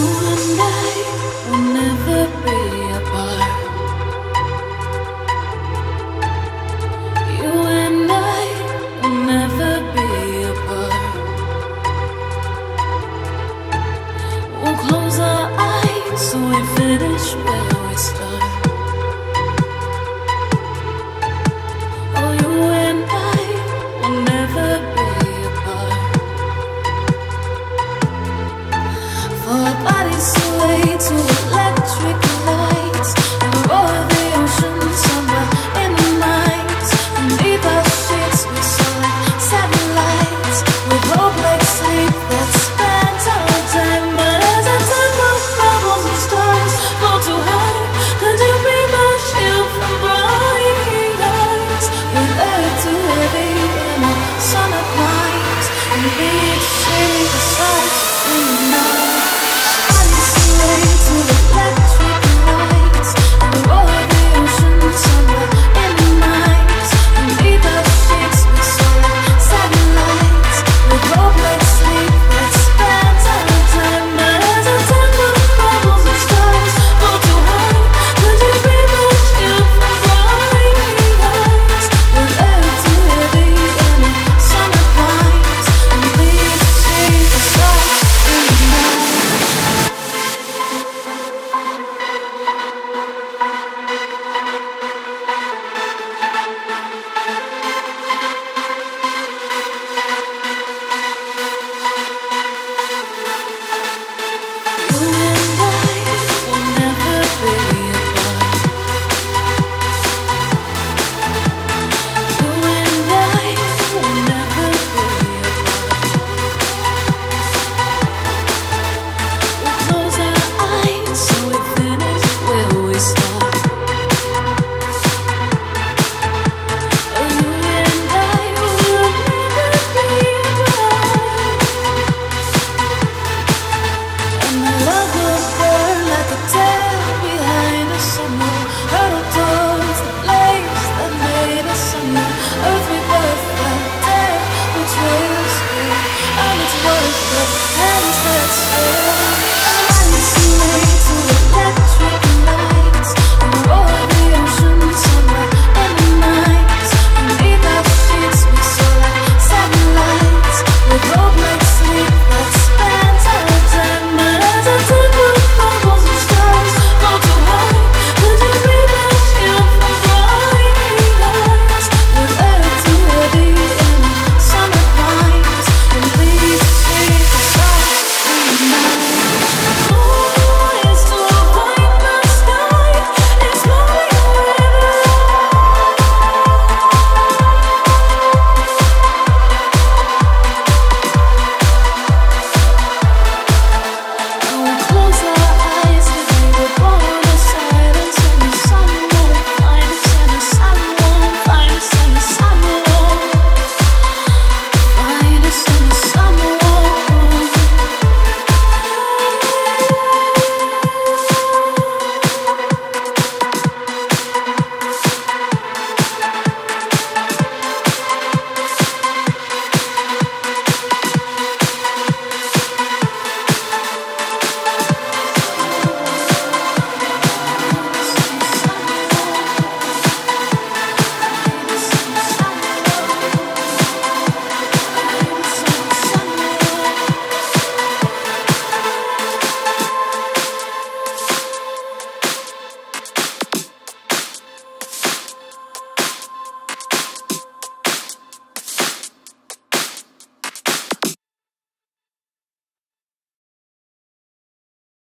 and Her body's so way too electric.